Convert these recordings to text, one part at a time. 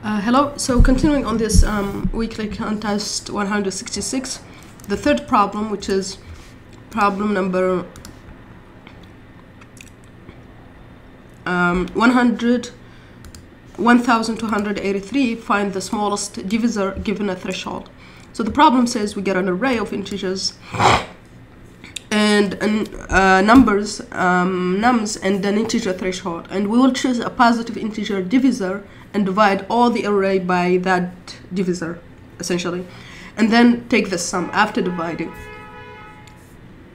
Uh, hello, so continuing on this um, weekly contest 166, the third problem, which is problem number um, 100, 1283, find the smallest divisor given a threshold. So the problem says we get an array of integers and uh, numbers, um, nums, and an integer threshold. And we will choose a positive integer divisor and divide all the array by that divisor, essentially. And then take the sum after dividing.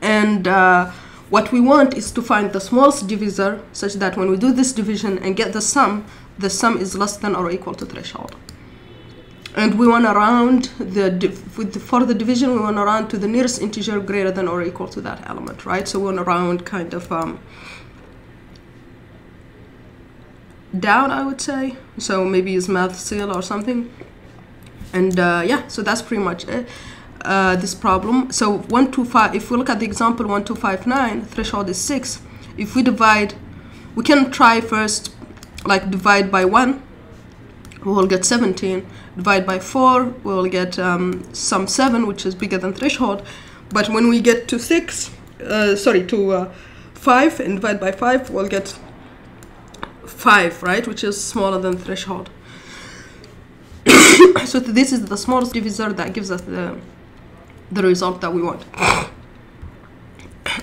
And uh, what we want is to find the smallest divisor such that when we do this division and get the sum, the sum is less than or equal to threshold and we want to round the the, for the division we want to round to the nearest integer greater than or equal to that element right so we want to round kind of um, down I would say. So maybe use math ceil or something. And uh, yeah so that's pretty much it uh, this problem. So 125 if we look at the example 1259 threshold is 6 if we divide we can try first like divide by 1 we will get 17 divide by 4 we'll get um, some 7 which is bigger than threshold. But when we get to 6 uh, sorry to uh, 5 and divide by 5 we'll get 5 right which is smaller than threshold so this is the smallest divisor that gives us the the result that we want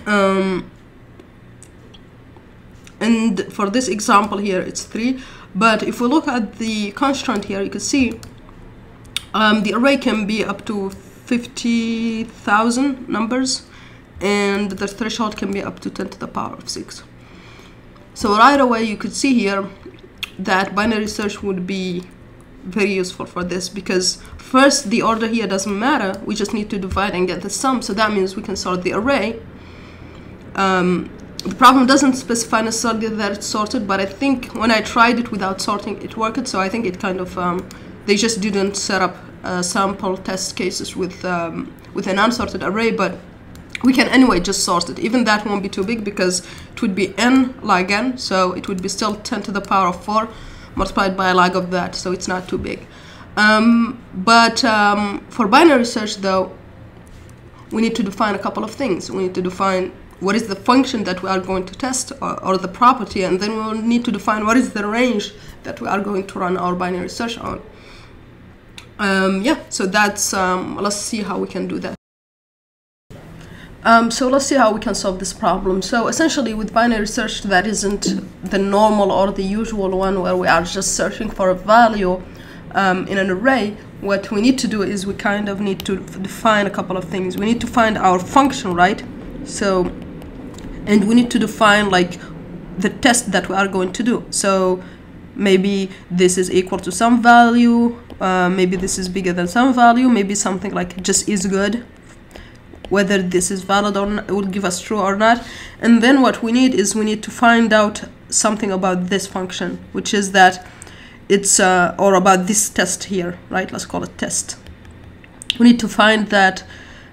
um, and for this example here it's 3 but if we look at the constraint here you can see um, the array can be up to 50,000 numbers and the threshold can be up to 10 to the power of 6. So right away you could see here that binary search would be very useful for this because first the order here doesn't matter. We just need to divide and get the sum. So that means we can sort the array. Um, the problem doesn't specify necessarily that it's sorted but I think when I tried it without sorting it worked. So I think it kind of um, they just didn't set up uh, sample test cases with um, with an unsorted array, but we can anyway just sort it. Even that won't be too big because it would be n log n, so it would be still 10 to the power of 4 multiplied by a log of that, so it's not too big. Um, but um, for binary search, though, we need to define a couple of things. We need to define what is the function that we are going to test or, or the property, and then we'll need to define what is the range that we are going to run our binary search on um, yeah, so that's, um, let's see how we can do that. Um, so let's see how we can solve this problem. So essentially with binary search that isn't the normal or the usual one where we are just searching for a value um, in an array, what we need to do is we kind of need to define a couple of things. We need to find our function, right? So, and we need to define like the test that we are going to do. So maybe this is equal to some value uh, maybe this is bigger than some value maybe something like just is good whether this is valid or not, will give us true or not. And then what we need is we need to find out something about this function which is that it's uh, or about this test here right? Let's call it test. We need to find that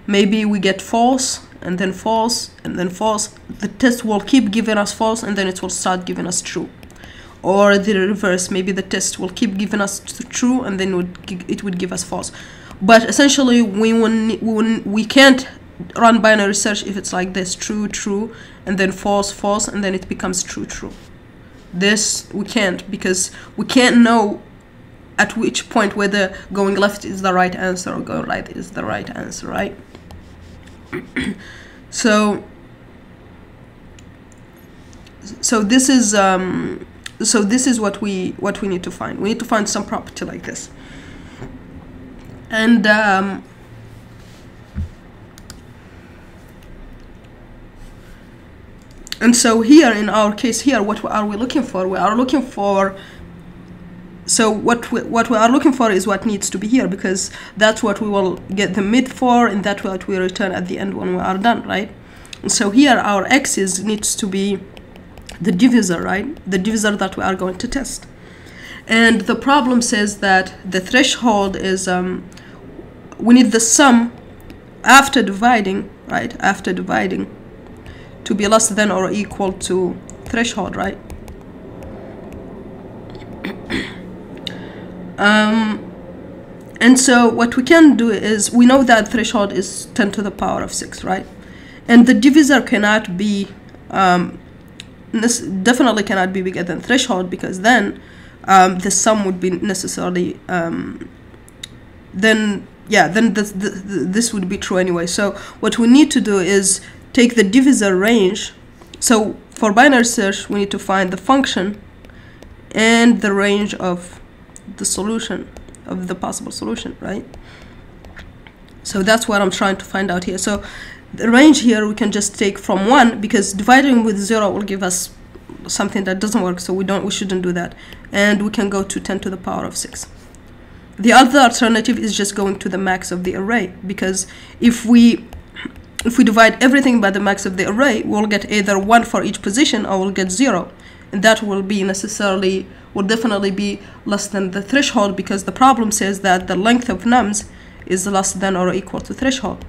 maybe we get false and then false and then false. The test will keep giving us false and then it will start giving us true. Or the reverse maybe the test will keep giving us true and then it would, it would give us false. But essentially we we, we can't run binary search if it's like this true true and then false false and then it becomes true true. This we can't because we can't know at which point whether going left is the right answer or going right is the right answer right? So so this is um, so this is what we what we need to find. We need to find some property like this. And um, and so here in our case here what are we looking for we are looking for so what we, what we are looking for is what needs to be here because that's what we will get the mid for and that's what we return at the end when we are done right so here our x's needs to be the divisor, right? The divisor that we are going to test. And the problem says that the threshold is, um, we need the sum after dividing, right? After dividing to be less than or equal to threshold, right? Um, and so what we can do is we know that threshold is 10 to the power of 6, right? And the divisor cannot be, um, this definitely cannot be bigger than threshold because then um, the sum would be necessarily, um, then, yeah, then this, this would be true anyway. So what we need to do is take the divisor range. So for binary search, we need to find the function and the range of the solution of the possible solution, right? So that's what I'm trying to find out here. So the range here we can just take from 1 because dividing with 0 will give us something that doesn't work so we don't we shouldn't do that and we can go to 10 to the power of 6 the other alternative is just going to the max of the array because if we if we divide everything by the max of the array we'll get either 1 for each position or we'll get 0 and that will be necessarily will definitely be less than the threshold because the problem says that the length of nums is less than or equal to threshold.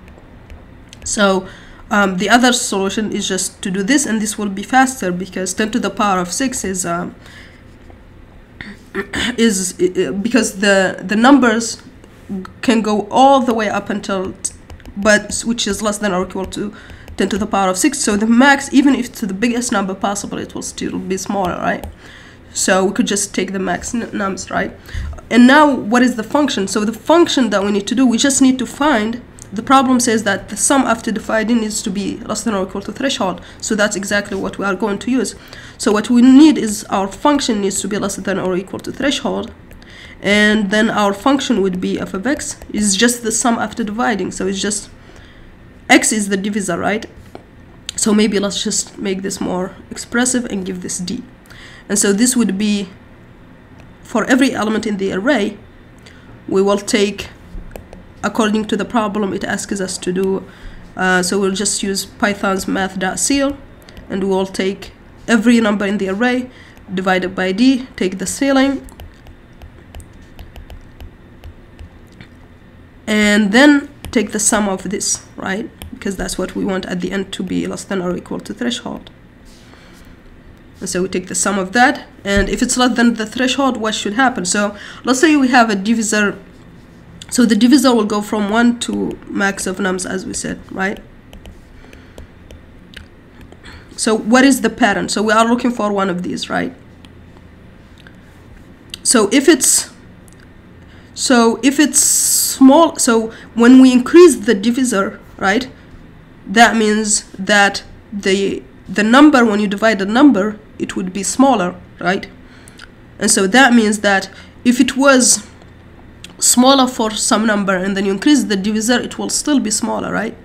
So um, the other solution is just to do this and this will be faster because 10 to the power of 6 is um, is because the the numbers can go all the way up until but which is less than or equal to 10 to the power of 6 so the max even if it's the biggest number possible it will still be smaller right so we could just take the max nums, right? And now what is the function? So the function that we need to do, we just need to find, the problem says that the sum after dividing needs to be less than or equal to threshold. So that's exactly what we are going to use. So what we need is our function needs to be less than or equal to threshold. And then our function would be f of x is just the sum after dividing. So it's just x is the divisor, right? So maybe let's just make this more expressive and give this d. And so this would be for every element in the array, we will take according to the problem it asks us to do. Uh, so we'll just use Python's math.ceil and we'll take every number in the array divided by d, take the ceiling, and then take the sum of this, right? Because that's what we want at the end to be less than or equal to threshold. And so we take the sum of that, and if it's less than the threshold, what should happen? So let's say we have a divisor. So the divisor will go from 1 to max of nums, as we said, right? So what is the pattern? So we are looking for one of these, right? So if it's so if it's small, so when we increase the divisor, right, that means that the the number when you divide the number it would be smaller, right? And so that means that if it was smaller for some number and then you increase the divisor, it will still be smaller, right?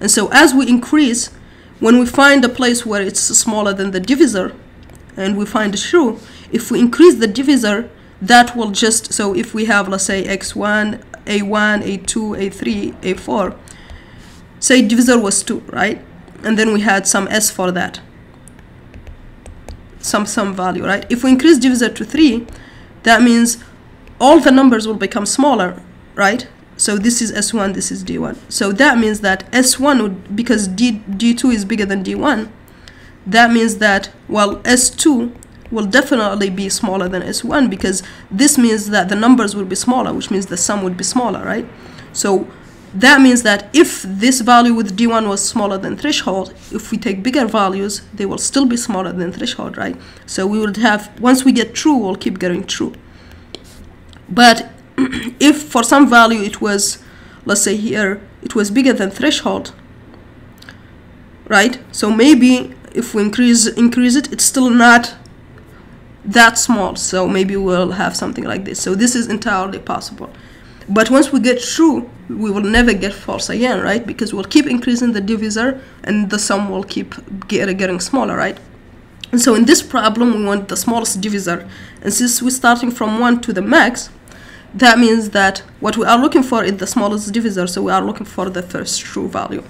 And so as we increase, when we find a place where it's smaller than the divisor, and we find true, if we increase the divisor, that will just, so if we have, let's say, x1, a1, a2, a3, a4, say divisor was 2, right? And then we had some s for that some some value, right? If we increase divisor to 3, that means all the numbers will become smaller, right? So this is S1, this is D1. So that means that S1 would, because D, D2 is bigger than D1, that means that, well, S2 will definitely be smaller than S1 because this means that the numbers will be smaller, which means the sum would be smaller, right? So that means that if this value with d1 was smaller than threshold, if we take bigger values, they will still be smaller than threshold, right? So we would have, once we get true, we'll keep getting true. But if for some value it was, let's say here, it was bigger than threshold, right? So maybe if we increase increase it, it's still not that small. So maybe we'll have something like this. So this is entirely possible. But once we get true, we will never get false again, right? Because we'll keep increasing the divisor and the sum will keep get, getting smaller, right? And so in this problem, we want the smallest divisor. And since we're starting from 1 to the max, that means that what we are looking for is the smallest divisor. So we are looking for the first true value.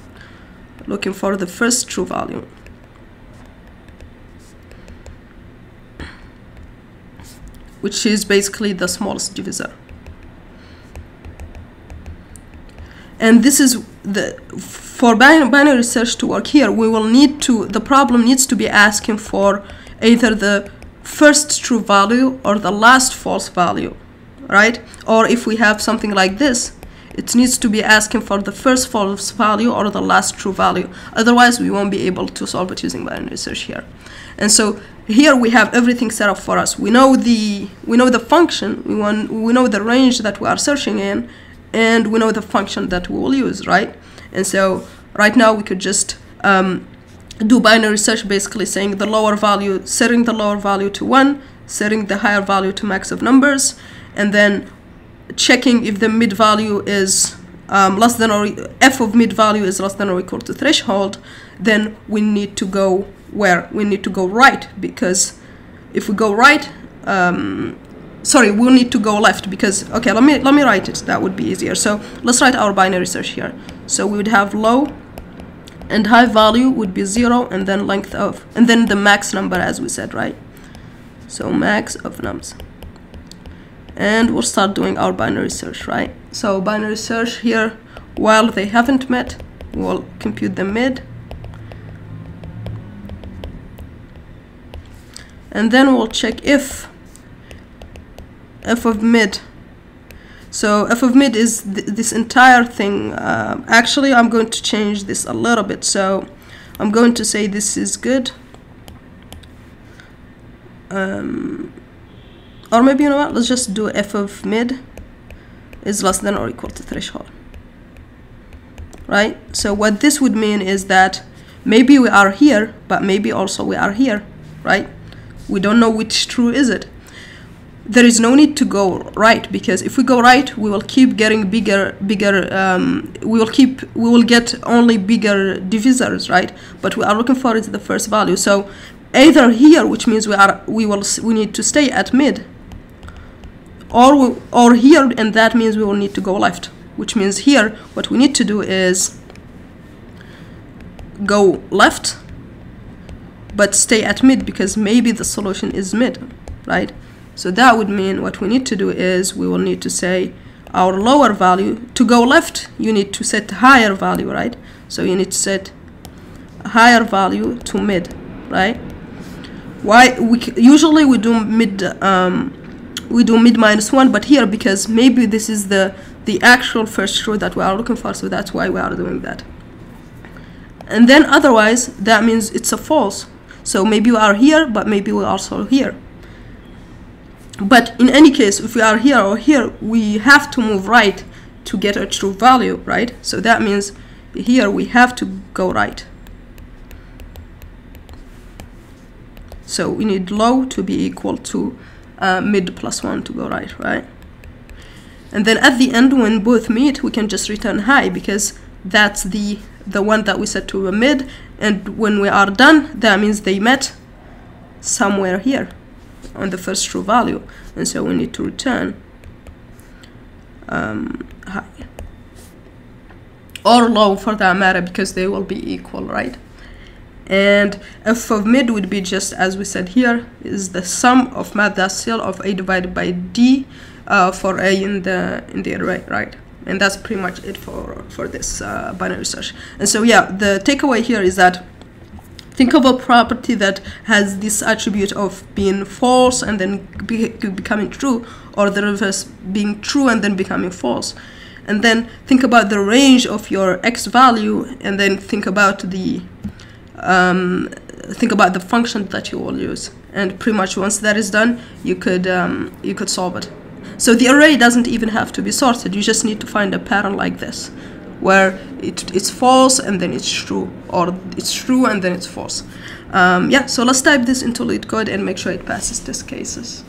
Looking for the first true value. Which is basically the smallest divisor. and this is the for binary search to work here we will need to the problem needs to be asking for either the first true value or the last false value right? Or if we have something like this, it needs to be asking for the first false value or the last true value. Otherwise, we won't be able to solve it using binary search here. And so here we have everything set up for us. We know the we know the function. We want we know the range that we are searching in, and we know the function that we will use, right? And so right now we could just um, do binary search, basically saying the lower value, setting the lower value to one, setting the higher value to max of numbers, and then checking if the mid value is um, less than or f of mid value is less than or equal to threshold, then we need to go where we need to go right because if we go right, um, sorry, we'll need to go left because okay, let me let me write it. That would be easier. So let's write our binary search here. So we would have low and high value would be zero and then length of and then the max number as we said, right? So max of nums and we'll start doing our binary search, right? So binary search here, while they haven't met, we'll compute the mid. And then we'll check if f of mid. So f of mid is th this entire thing. Uh, actually, I'm going to change this a little bit. So I'm going to say this is good. Um, or maybe you know what let's just do f of mid is less than or equal to threshold. Right? So what this would mean is that maybe we are here but maybe also we are here right? We don't know which true is it. There is no need to go right because if we go right we will keep getting bigger bigger um, we will keep we will get only bigger divisors right? But we are looking for is the first value. So either here which means we are we will we need to stay at mid or, or here, and that means we will need to go left, which means here what we need to do is go left, but stay at mid because maybe the solution is mid, right? So that would mean what we need to do is we will need to say our lower value. To go left, you need to set higher value, right? So you need to set higher value to mid, right? Why we usually we do mid um, we do mid minus 1 but here because maybe this is the the actual first row that we are looking for so that's why we are doing that. And then otherwise that means it's a false. So maybe we are here but maybe we're also here. But in any case if we are here or here we have to move right to get a true value right? So that means here we have to go right. So we need low to be equal to uh, mid plus 1 to go right, right? And then at the end, when both meet, we can just return high because that's the, the one that we set to a mid. And when we are done, that means they met somewhere here on the first true value. And so we need to return um, high. Or low for that matter because they will be equal, right? And f of mid would be just as we said here is the sum of math.ceil of a divided by d uh, for a in the in the array right? And that's pretty much it for for this uh, binary search. And so yeah the takeaway here is that think of a property that has this attribute of being false and then be becoming true or the reverse being true and then becoming false. And then think about the range of your x value and then think about the um, think about the function that you will use. And pretty much once that is done you could um, you could solve it. So the array doesn't even have to be sorted. You just need to find a pattern like this where it, it's false and then it's true or it's true and then it's false. Um, yeah so let's type this into LeetCode and make sure it passes test cases.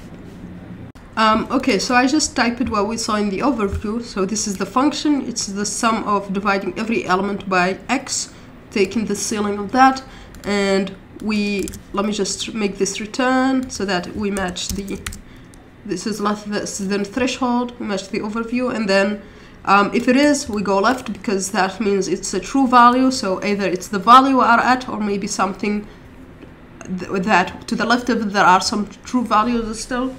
Um, okay, so I just typed what we saw in the overview. So this is the function. It's the sum of dividing every element by x taking the ceiling of that and we let me just make this return so that we match the this is less than threshold we match the overview and then um, if it is we go left because that means it's a true value so either it's the value we are at or maybe something th that to the left of it there are some true values still.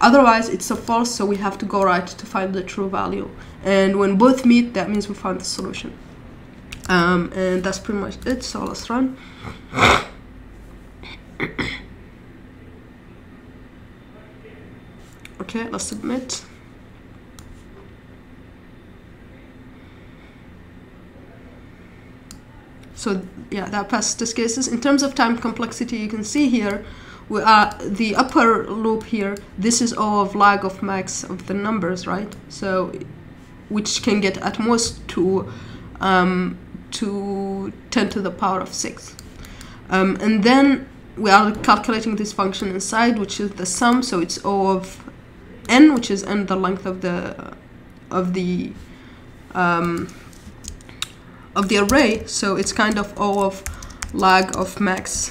Otherwise it's a false so we have to go right to find the true value. And when both meet that means we found the solution um, and that's pretty much it. So let's run. Okay let's submit. So yeah that passes this cases. In terms of time complexity you can see here we are the upper loop here. This is O of log of max of the numbers right? So which can get at most to um, to 10 to the power of 6. Um, and then we are calculating this function inside, which is the sum. So it's O of n, which is n the length of the of the um, of the array. So it's kind of O of log of max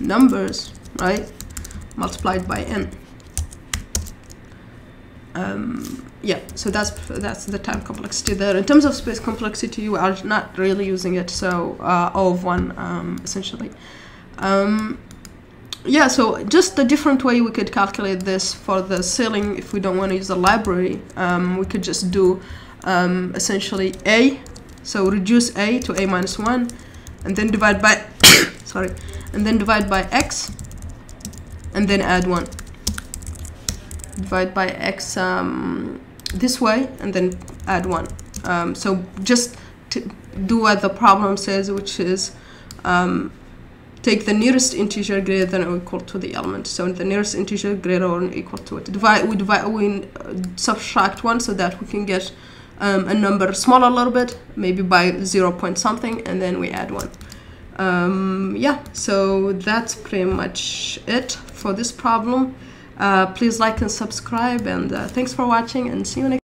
numbers, right, multiplied by n. Um, yeah, so that's that's the time complexity there. In terms of space complexity, you are not really using it, so uh, O of one um, essentially. Um, yeah, so just a different way we could calculate this for the ceiling if we don't want to use a library. Um, we could just do um, essentially A, so reduce A to A minus 1, and then divide by, sorry, and then divide by X, and then add 1. Divide by X um, this way, and then add 1. Um, so just do what the problem says, which is um, take the nearest integer greater than or equal to the element. So the nearest integer greater or equal to it. Divide, we divide, we uh, subtract one so that we can get um, a number smaller a little bit, maybe by zero point something, and then we add one. Um, yeah, so that's pretty much it for this problem. Uh, please like and subscribe, and uh, thanks for watching, and see you next